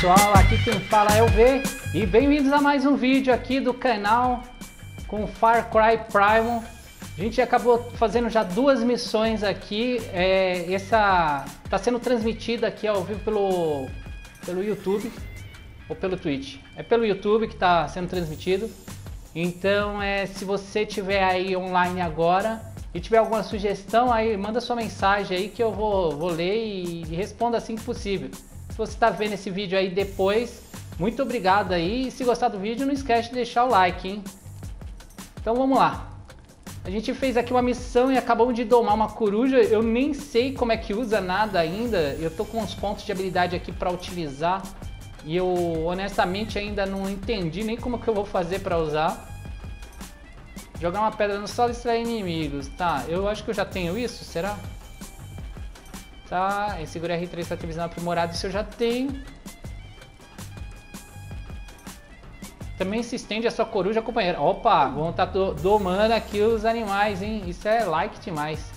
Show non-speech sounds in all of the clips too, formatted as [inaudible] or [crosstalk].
pessoal, aqui quem fala é o V e bem-vindos a mais um vídeo aqui do canal com Far Cry Primal. A gente acabou fazendo já duas missões aqui, é, essa está sendo transmitida aqui ao vivo pelo, pelo YouTube ou pelo Twitch. É pelo YouTube que está sendo transmitido. Então, é, se você tiver aí online agora e tiver alguma sugestão, aí manda sua mensagem aí que eu vou, vou ler e, e respondo assim que possível. Se você está vendo esse vídeo aí depois, muito obrigado aí. E se gostar do vídeo, não esquece de deixar o like, hein? Então vamos lá. A gente fez aqui uma missão e acabamos de domar uma coruja. Eu nem sei como é que usa nada ainda. Eu tô com uns pontos de habilidade aqui para utilizar. E eu honestamente ainda não entendi nem como que eu vou fazer para usar. Jogar uma pedra no solo e extrair inimigos. Tá, eu acho que eu já tenho isso, será? Tá, segura R3 para televisão aprimorado, isso eu já tenho. Também se estende a sua coruja companheira. Opa, vamos estar tá domando aqui os animais, hein? Isso é like demais.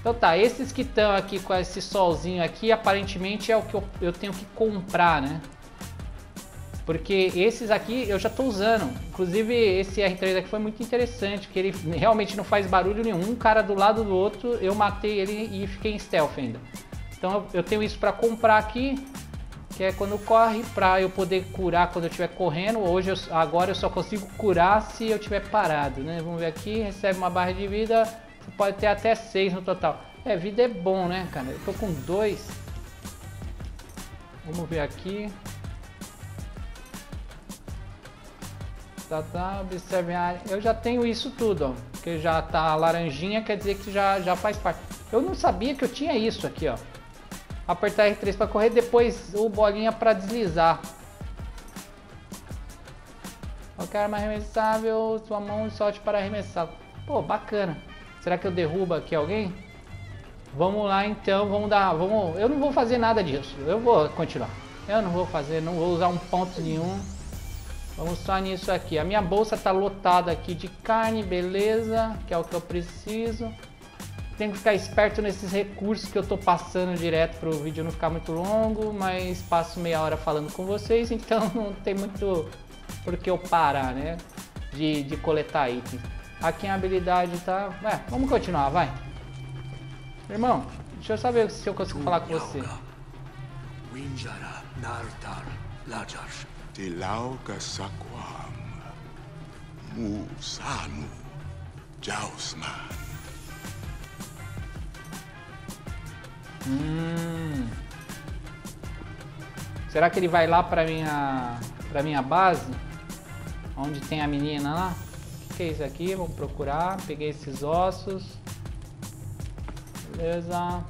Então tá, esses que estão aqui com esse solzinho aqui, aparentemente é o que eu, eu tenho que comprar, né? Porque esses aqui eu já estou usando. Inclusive esse R3 aqui foi muito interessante, porque ele realmente não faz barulho nenhum. Um cara do lado do outro, eu matei ele e fiquei em stealth ainda. Então eu tenho isso para comprar aqui, que é quando corre, para eu poder curar quando eu estiver correndo. Hoje, eu, agora eu só consigo curar se eu estiver parado, né? Vamos ver aqui, recebe uma barra de vida, você pode ter até 6 no total. É, vida é bom, né, cara? Eu tô com dois. Vamos ver aqui. Tá, tá, observe a área. Eu já tenho isso tudo, ó, porque já tá laranjinha, quer dizer que já, já faz parte. Eu não sabia que eu tinha isso aqui, ó. Apertar R3 para correr, depois o bolinha para deslizar. Qualquer arma arremessável, sua mão solte para arremessar. Pô, bacana. Será que eu derrubo aqui alguém? Vamos lá então, vamos dar, vamos. Eu não vou fazer nada disso. Eu vou continuar. Eu não vou fazer, não vou usar um ponto nenhum. Vamos só nisso aqui. A minha bolsa está lotada aqui de carne, beleza, que é o que eu preciso. Tenho que ficar esperto nesses recursos que eu estou passando direto para o vídeo não ficar muito longo, mas passo meia hora falando com vocês, [laughs] então não tem muito por que eu parar, né? De, de coletar itens. Aqui a habilidade tá... É, vamos continuar, vai. Irmão, deixa eu saber se eu consigo falar com você. Tilauka Sakwam, Musanu, Jausman. Hum. Será que ele vai lá para minha para minha base? Onde tem a menina lá? O que é isso aqui? Vamos procurar. Peguei esses ossos. Beleza.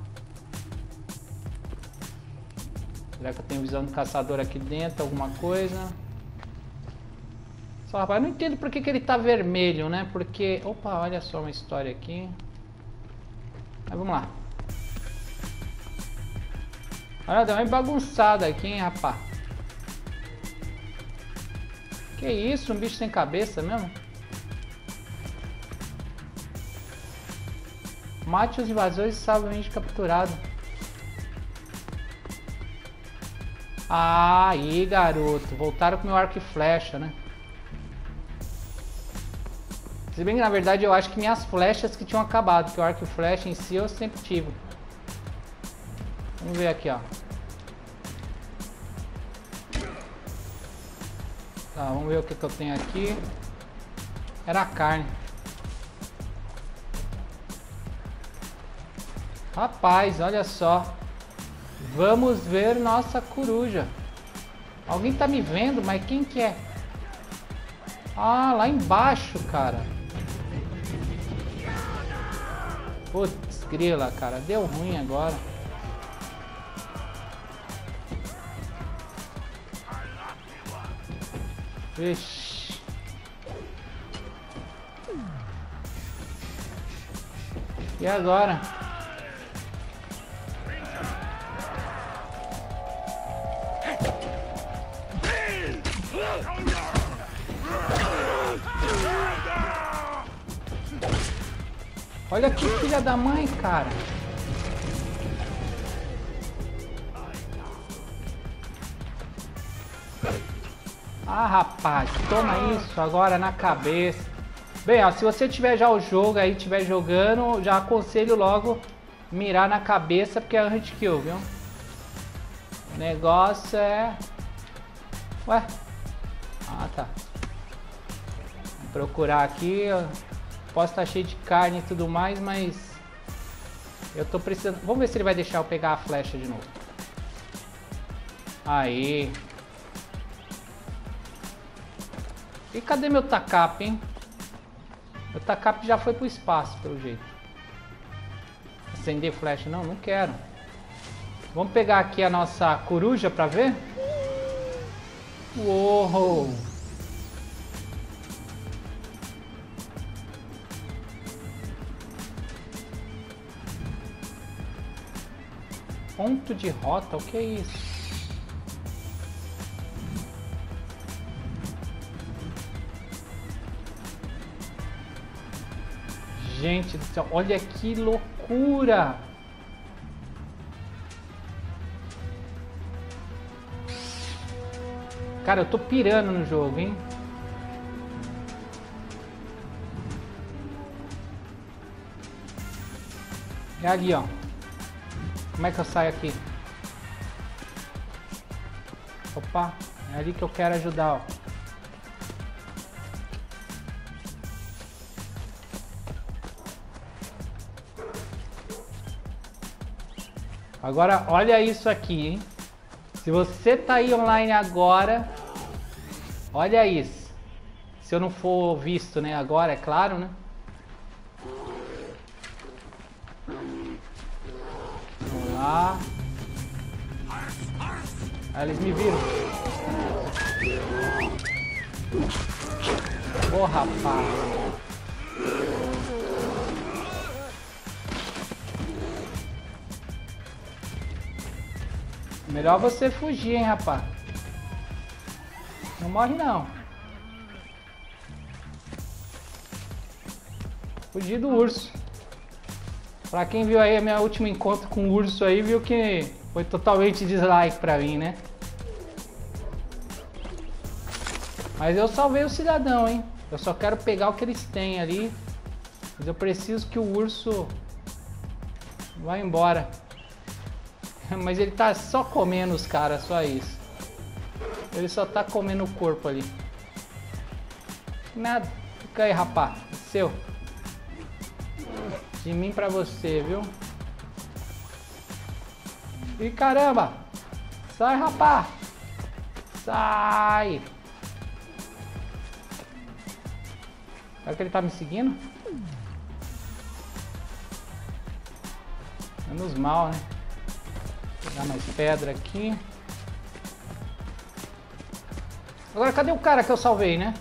Será que eu tenho visão do caçador aqui dentro? Alguma coisa? Só, rapaz, eu não entendo por que, que ele tá vermelho, né? Porque... Opa, olha só uma história aqui. Mas vamos lá. Olha, deu uma bagunçada aqui, hein, rapaz. Que isso? Um bicho sem cabeça mesmo? Mate os invasores e salve o índio capturado. Aí, garoto. Voltaram com meu arco e flecha, né? Se bem que na verdade eu acho que minhas flechas que tinham acabado, porque o arco e flecha em si eu sempre tive. Vamos ver aqui, ó. Tá, vamos ver o que, que eu tenho aqui. Era a carne. Rapaz, olha só. Vamos ver nossa coruja. Alguém tá me vendo, mas quem que é? Ah, lá embaixo, cara. Putz, grila, cara. Deu ruim agora. Vixe. E agora? Olha que filha da mãe, cara. Ah, rapaz, toma isso agora na cabeça. Bem, ó, se você tiver já o jogo aí, tiver jogando, já aconselho logo mirar na cabeça, porque é hit kill, viu? O negócio é... Ué? Ah, tá. Vou procurar aqui, posso estar cheio de carne e tudo mais, mas... Eu tô precisando... Vamos ver se ele vai deixar eu pegar a flecha de novo. Aí. E cadê meu tacap, hein? Meu tacap já foi pro espaço, pelo jeito. Acender flecha? Não, não quero. Vamos pegar aqui a nossa coruja pra ver? Uou! Ponto de rota? O que é isso? Gente do céu, olha que loucura! Cara, eu tô pirando no jogo, hein? É ali, ó. Como é que eu saio aqui? Opa, é ali que eu quero ajudar, ó. Agora, olha isso aqui, hein? Se você tá aí online agora, olha isso. Se eu não for visto, né? Agora, é claro, né? Ah, eles me viram. Ô, oh, rapaz. Melhor você fugir, hein, rapaz. Não morre, não. Fugir do urso. Pra quem viu aí minha último encontro com o urso aí, viu que foi totalmente dislike pra mim, né? Mas eu salvei o cidadão, hein? Eu só quero pegar o que eles têm ali. Mas eu preciso que o urso vá embora. [laughs] Mas ele tá só comendo os caras, só isso. Ele só tá comendo o corpo ali. Nada. Fica aí, rapá. Seu. De mim pra você, viu? E caramba! Sai, rapá! Sai! Será que ele tá me seguindo? Menos mal, né? Pegar mais pedra aqui. Agora, cadê o cara que eu salvei, né?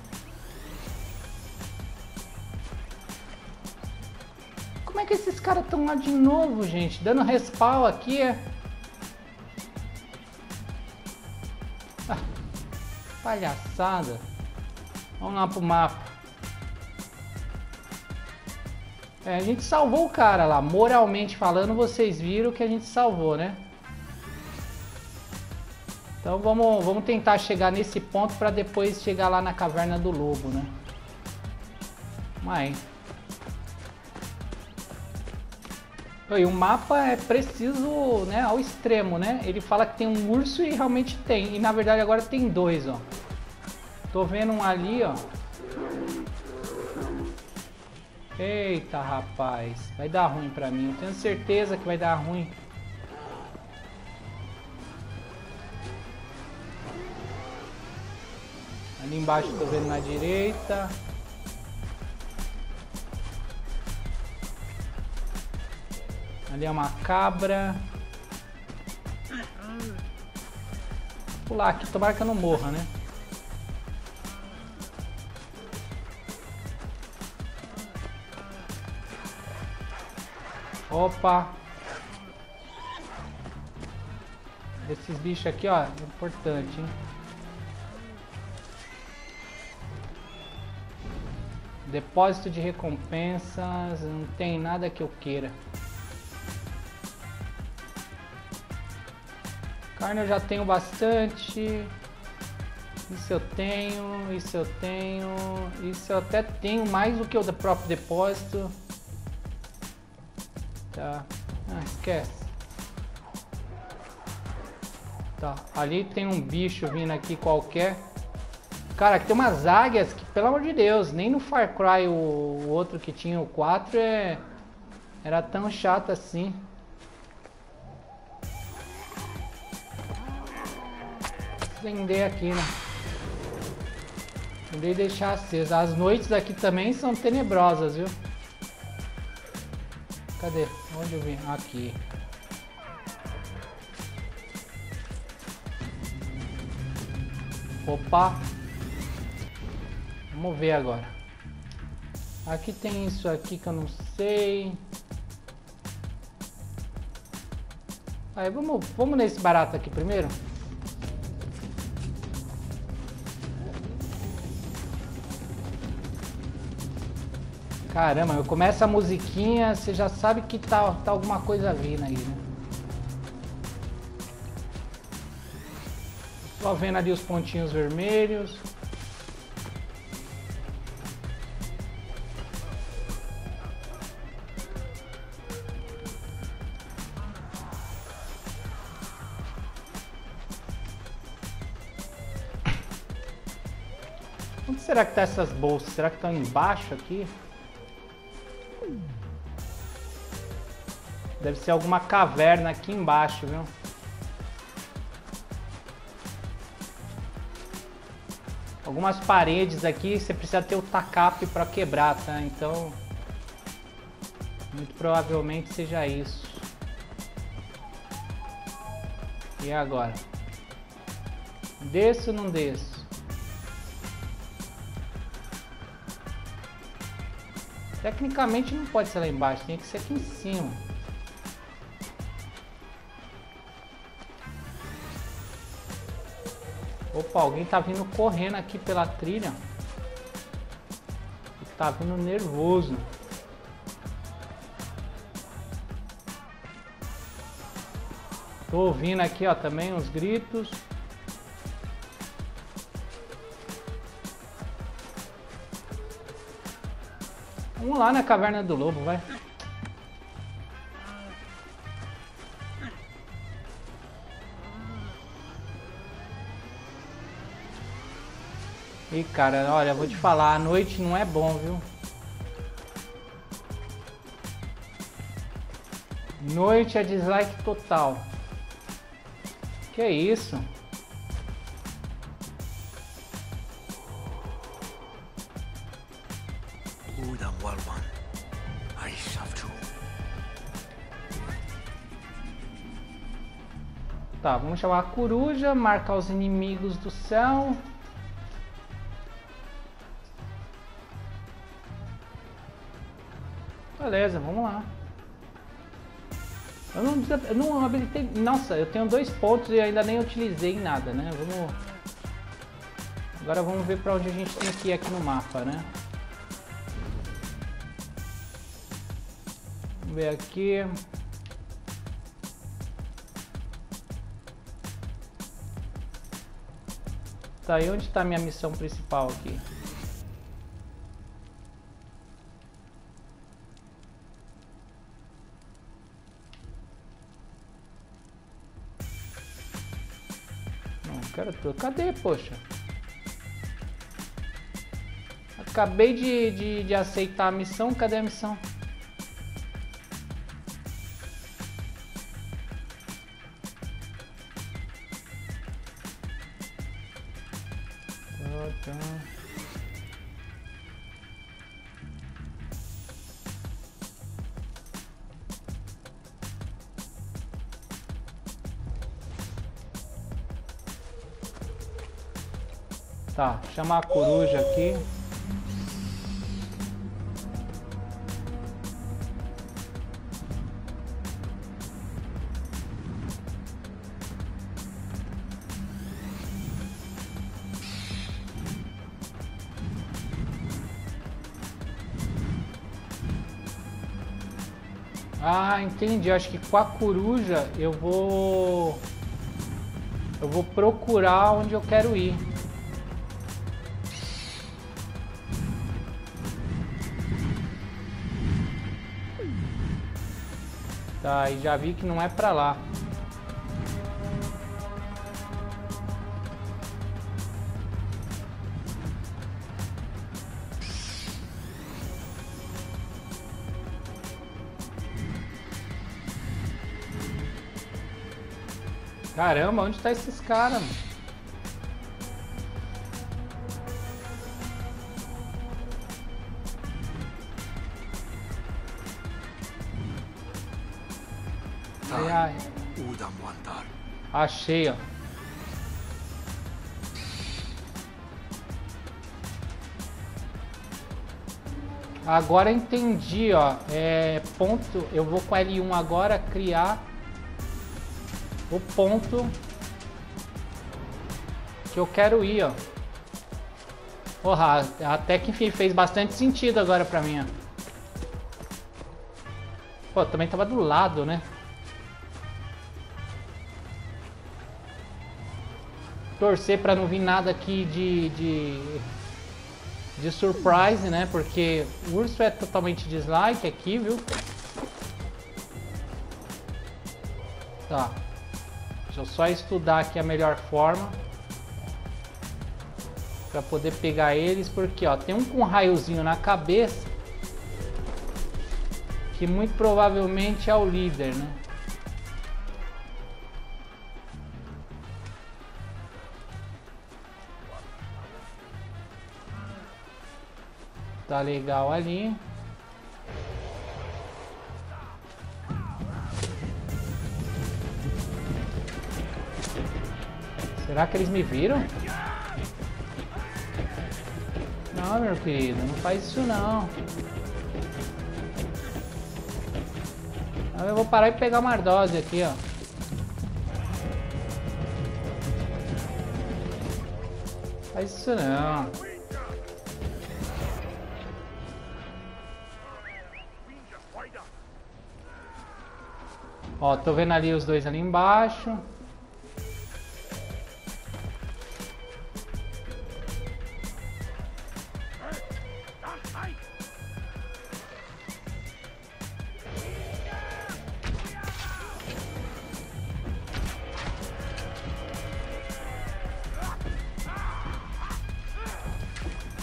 Como é que esses caras estão lá de novo, gente? Dando respawn aqui, é... Ah, palhaçada. Vamos lá pro mapa. É, a gente salvou o cara lá. Moralmente falando, vocês viram que a gente salvou, né? Então vamos, vamos tentar chegar nesse ponto para depois chegar lá na caverna do lobo, né? Mas... E o mapa é preciso, né, ao extremo, né? Ele fala que tem um urso e realmente tem. E na verdade agora tem dois, ó. Tô vendo um ali, ó. Eita, rapaz. Vai dar ruim pra mim. Eu tenho certeza que vai dar ruim. Ali embaixo estou vendo na direita. Ali é uma cabra. Vou pular aqui, tomara que eu não morra, né? Opa! Esses bichos aqui, ó, é importante, hein? Depósito de recompensas, não tem nada que eu queira. Carne eu já tenho bastante. Isso eu tenho, isso eu tenho, isso eu até tenho mais do que o próprio depósito. Tá, ah, esquece. Tá, ali tem um bicho vindo aqui qualquer. Cara, aqui tem umas águias que, pelo amor de Deus, nem no Far Cry o, outro que tinha o 4 é, era tão chato assim. Acender aqui, né? Mandei deixar acesa. As noites aqui também são tenebrosas, viu? Cadê? Onde eu vim? Aqui. Opa! Vamos ver agora. Aqui tem isso aqui que eu não sei. Aí vamos, vamos nesse barato aqui primeiro. Caramba, eu começo a musiquinha, você já sabe que tá, tá alguma coisa vindo aí, né? Só vendo ali os pontinhos vermelhos. Onde será que tá essas bolsas? Será que estão embaixo aqui? Deve ser alguma caverna aqui embaixo, viu? Algumas paredes aqui você precisa ter o tacape para quebrar, tá? Então, muito provavelmente seja isso. E agora? Desço ou não desço? Tecnicamente não pode ser lá embaixo, tem que ser aqui em cima. Opa, alguém tá vindo correndo aqui pela trilha. Tá vindo nervoso. Tô ouvindo aqui, ó, também uns gritos. Vamos lá na caverna do lobo, vai. E cara, olha, vou te falar, a noite não é bom, viu? Noite é dislike total. Que isso? Tá, vamos chamar a coruja, marcar os inimigos do céu. Beleza, vamos lá. Eu não, eu não habilitei... Nossa, eu tenho dois pontos e ainda nem utilizei nada, né? Vamos... Agora vamos ver pra onde a gente tem que ir aqui no mapa, né? Vamos ver aqui... Tá, e onde está a minha missão principal aqui? Tudo. Cadê, poxa? Acabei de, de, de aceitar a missão, cadê a missão? Chamar a coruja aqui. Ah, entendi. Acho que com a coruja eu vou eu vou procurar onde eu quero ir. Tá, e já vi que não é pra lá. Caramba, onde tá esses caras, mano? Achei, ó. Agora entendi, ó. É ponto. Eu vou com L1 agora criar o ponto que eu quero ir, ó. Porra, até que enfim fez bastante sentido agora pra mim, ó. Pô, também tava do lado, né? Torcer pra não vir nada aqui de, de, de surprise, né? Porque o urso é totalmente dislike aqui, viu? Tá. Deixa eu só estudar aqui a melhor forma para poder pegar eles, porque ó, tem um com raiozinho na cabeça que muito provavelmente é o líder, né? Tá legal ali. Será que eles me viram? Não, meu querido, não faz isso não. Eu vou parar e pegar uma ardose aqui, ó. Faz isso não. Ó, tô vendo ali os dois ali embaixo.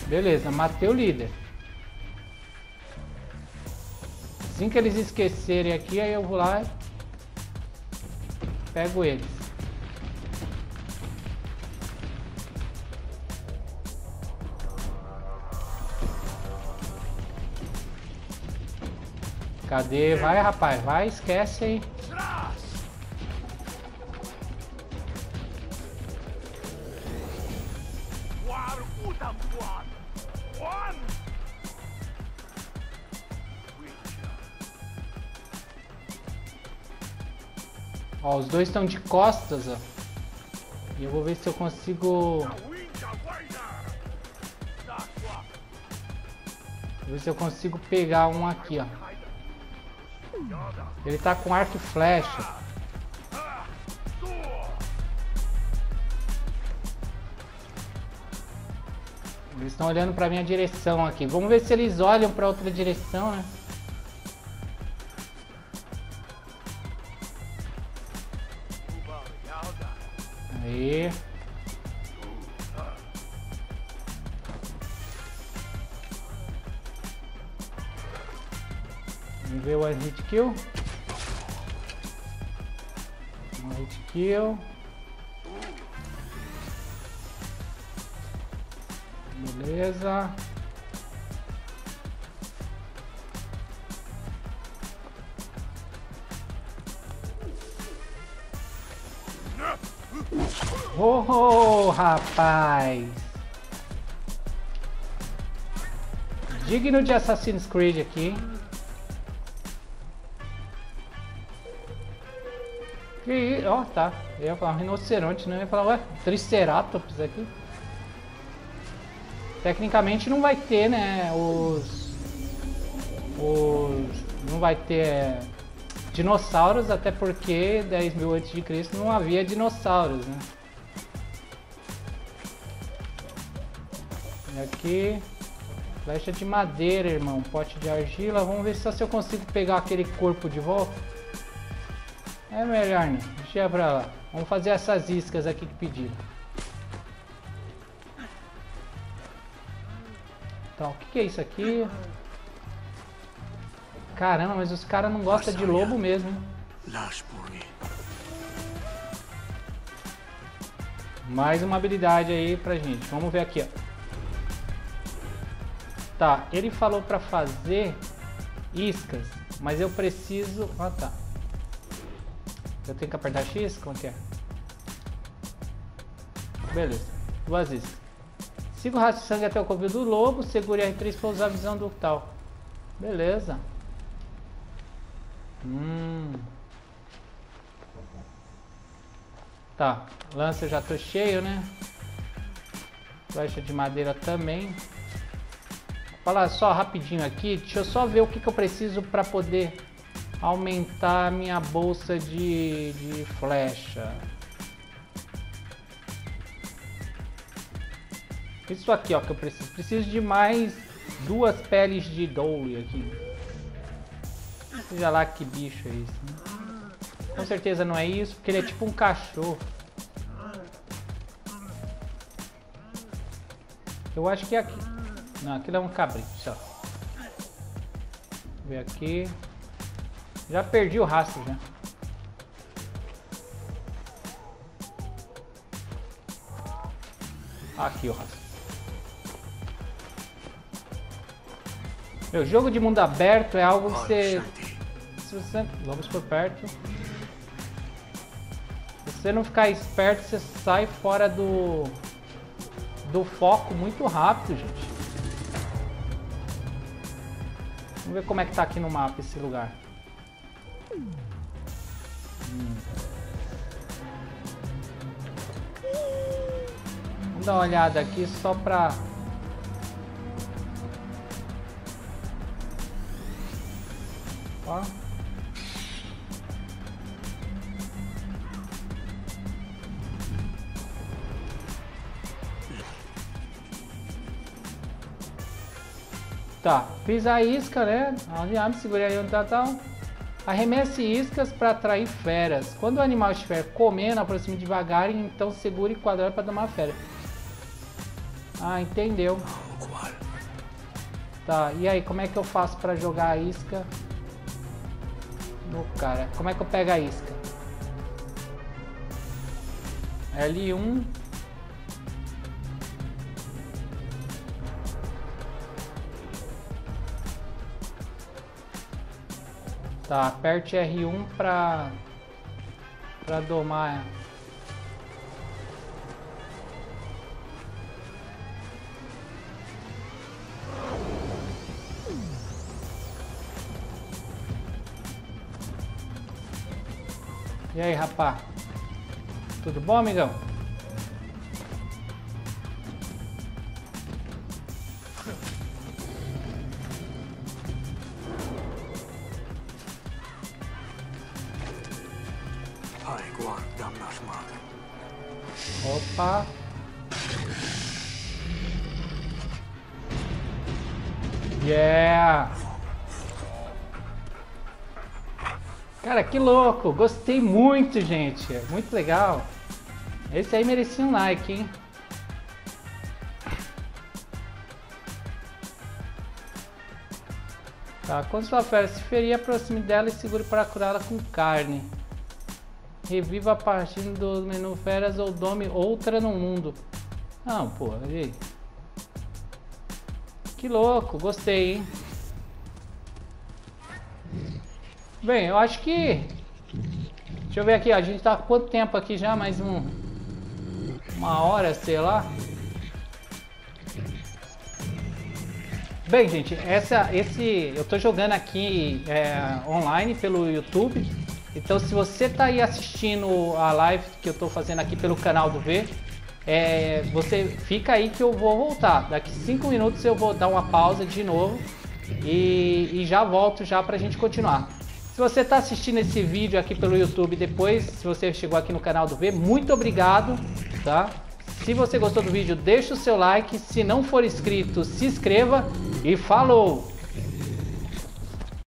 Beleza, matei o líder. Assim que eles esquecerem aqui, aí eu vou lá pego eles. Cadê? Vai, rapaz, vai, esquece aí. Dois estão de costas, ó. E eu vou ver se eu consigo... Vou ver se eu consigo pegar um aqui, ó. Ele tá com arco e flecha. Eles estão olhando pra minha direção aqui. Vamos ver se eles olham pra outra direção, né? Aí. Vamos ver o hit kill. One hit kill. Beleza. Oh, rapaz! Digno de Assassin's Creed aqui. Que ó, oh, tá. Eu ia falar rinoceronte, não né? ia falar, ué, Triceratops aqui. Tecnicamente não vai ter, né, os... Os... Não vai ter dinossauros, até porque 10 mil antes de Cristo não havia dinossauros, né? E aqui, flecha de madeira, irmão, pote de argila. Vamos ver só se eu consigo pegar aquele corpo de volta. É melhor, né? Deixa pra lá. Vamos fazer essas iscas aqui que pediram. Então, o que, que é isso aqui? Caramba, mas os caras não gostam de lobo mesmo, hein? Mais uma habilidade aí pra gente. Vamos ver aqui, ó. Tá, ele falou pra fazer iscas, mas eu preciso... Ah, tá. Eu tenho que apertar X? Como que é? Beleza, duas iscas. Siga o rastro de sangue até o covil do lobo, segure R3 para usar a visão do tal. Beleza. Hum. Tá, lança eu já tô cheio, né? Flecha de madeira também. Falar só rapidinho aqui, deixa eu só ver o que, que eu preciso para poder aumentar minha bolsa de, de flecha. Isso aqui, ó, que eu preciso. Preciso de mais duas peles de Dolly aqui. Seja lá que bicho é isso, né? Com certeza não é isso, porque ele é tipo um cachorro. Eu acho que é aqui. Não, aquilo é um cabrito, só. Ver aqui. Já perdi o rastro já. Aqui o rastro. Meu jogo de mundo aberto é algo que você. Se você. Vamos por perto. Se você não ficar esperto, você sai fora do. do foco muito rápido, gente. Vamos ver como é que tá aqui no mapa esse lugar. Hum. Vamos dar uma olhada aqui só pra Ó. Tá, fiz a isca, né? Abre, segurei aí onde tá, tá. Arremesse iscas para atrair feras. Quando o animal estiver comendo, aproxime devagar e então segure quadrado para dar uma fera. Ah, entendeu. Tá, e aí, como é que eu faço para jogar a isca? No cara. Como é que eu pego a isca? L1. Tá, aperte R1 para para domar E aí, rapá? Tudo bom, amigão? Opa! Yeah! Cara, que louco! Gostei muito, gente. Muito legal. Esse aí merecia um like, hein? Tá, quando sua fera se ferir, aproxime dela e segure para curá-la com carne. Reviva a partir do menu feras ou dome outra no mundo. Não, pô, aí. Que louco, gostei, hein? Bem, eu acho que... Deixa eu ver aqui, ó, a gente tá quanto tempo aqui já? Mais um... Uma hora, sei lá. Bem, gente, essa, esse, eu tô jogando aqui é, online pelo YouTube. Então, se você tá aí assistindo a live que eu tô fazendo aqui pelo canal do V, é, você fica aí que eu vou voltar. Daqui 5 minutos eu vou dar uma pausa de novo e, e já volto já pra gente continuar. Se você está assistindo esse vídeo aqui pelo YouTube depois, se você chegou aqui no canal do V, muito obrigado, tá? Se você gostou do vídeo, deixa o seu like. Se não for inscrito, se inscreva e falou!